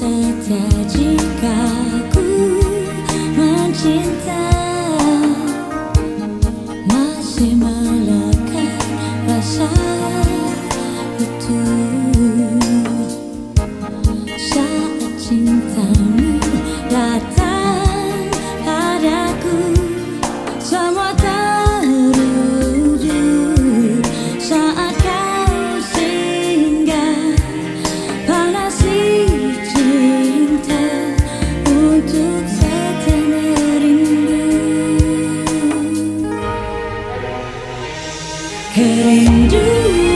saja jika ku mencintai. Kerindu